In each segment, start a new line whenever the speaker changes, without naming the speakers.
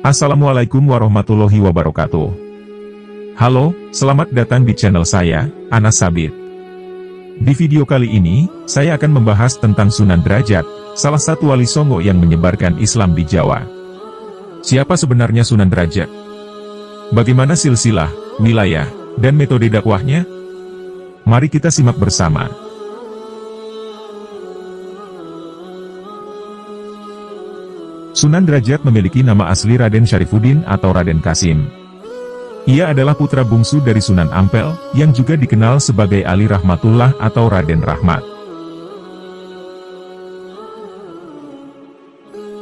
Assalamualaikum warahmatullahi wabarakatuh. Halo, selamat datang di channel saya, Anas Sabit. Di video kali ini, saya akan membahas tentang Sunan Derajat, salah satu wali songo yang menyebarkan Islam di Jawa. Siapa sebenarnya Sunan Derajat? Bagaimana silsilah, wilayah, dan metode dakwahnya? Mari kita simak bersama. Sunan Derajat memiliki nama asli Raden Syarifuddin atau Raden Kasim. Ia adalah putra bungsu dari Sunan Ampel, yang juga dikenal sebagai Ali Rahmatullah atau Raden Rahmat.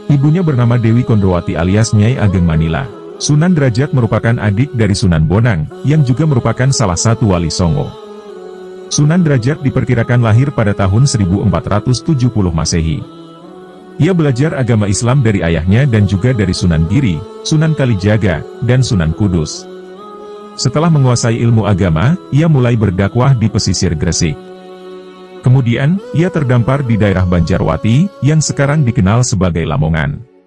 Ibunya bernama Dewi Kondrowati alias Nyai Ageng Manila. Sunan Derajat merupakan adik dari Sunan Bonang, yang juga merupakan salah satu wali Songo. Sunan Derajat diperkirakan lahir pada tahun 1470 Masehi. Ia belajar agama Islam dari ayahnya dan juga dari Sunan Giri, Sunan Kalijaga, dan Sunan Kudus. Setelah menguasai ilmu agama, ia mulai berdakwah di pesisir Gresik. Kemudian, ia terdampar di daerah Banjarwati, yang sekarang dikenal sebagai Lamongan.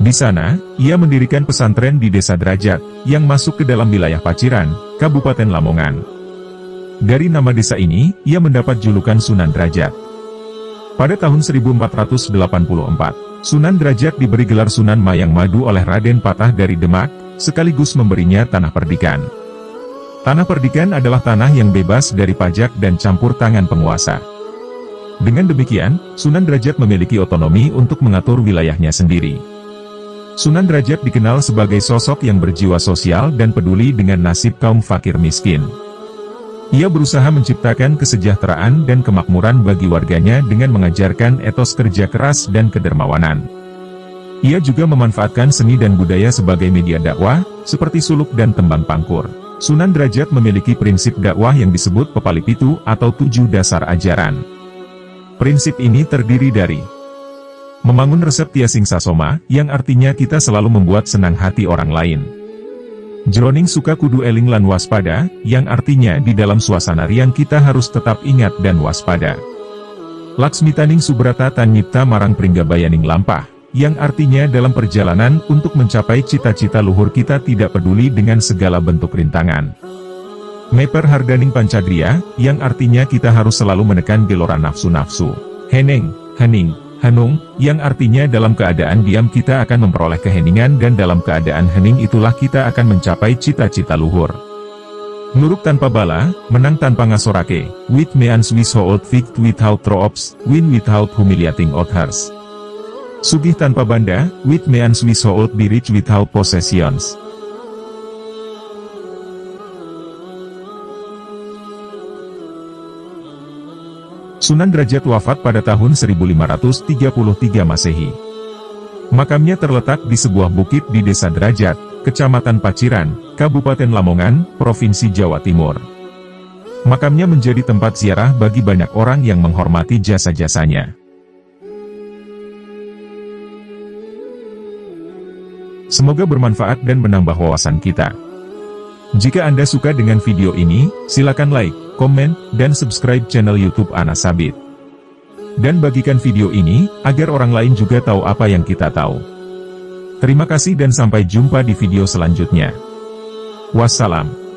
Di sana, ia mendirikan pesantren di Desa Derajat, yang masuk ke dalam wilayah Paciran, Kabupaten Lamongan. Dari nama desa ini, ia mendapat julukan Sunan Derajat. Pada tahun 1484, Sunan Derajat diberi gelar Sunan Mayang Madu oleh Raden Patah dari Demak, sekaligus memberinya tanah perdikan. Tanah perdikan adalah tanah yang bebas dari pajak dan campur tangan penguasa. Dengan demikian, Sunan Derajat memiliki otonomi untuk mengatur wilayahnya sendiri. Sunan Derajat dikenal sebagai sosok yang berjiwa sosial dan peduli dengan nasib kaum fakir miskin. Ia berusaha menciptakan kesejahteraan dan kemakmuran bagi warganya dengan mengajarkan etos kerja keras dan kedermawanan. Ia juga memanfaatkan seni dan budaya sebagai media dakwah, seperti suluk dan tembang pangkur. Sunan Derajat memiliki prinsip dakwah yang disebut Pepalipitu atau tujuh dasar ajaran. Prinsip ini terdiri dari Membangun resep tiasing sasoma, yang artinya kita selalu membuat senang hati orang lain. Jroning suka kudu eling lan waspada, yang artinya di dalam suasana riang kita harus tetap ingat dan waspada. Laksmitaning subrata tanyipta marang pringgabayaning lampah, yang artinya dalam perjalanan untuk mencapai cita-cita luhur kita tidak peduli dengan segala bentuk rintangan. Meper hardaning pancadria, yang artinya kita harus selalu menekan gelora nafsu-nafsu. Heneng, hening, Hanung, yang artinya dalam keadaan diam kita akan memperoleh keheningan dan dalam keadaan hening itulah kita akan mencapai cita-cita luhur. Nuruk tanpa bala, menang tanpa ngasorake, with means we hold fict without tropes, win without humiliating others. Sugih tanpa banda, with means we hold be rich without possessions. Sunan Derajat wafat pada tahun 1533 Masehi. Makamnya terletak di sebuah bukit di Desa Derajat, Kecamatan Paciran, Kabupaten Lamongan, Provinsi Jawa Timur. Makamnya menjadi tempat ziarah bagi banyak orang yang menghormati jasa-jasanya. Semoga bermanfaat dan menambah wawasan kita. Jika Anda suka dengan video ini, silakan like, komen, dan subscribe channel YouTube Anas Sabit. Dan bagikan video ini, agar orang lain juga tahu apa yang kita tahu. Terima kasih dan sampai jumpa di video selanjutnya. Wassalam.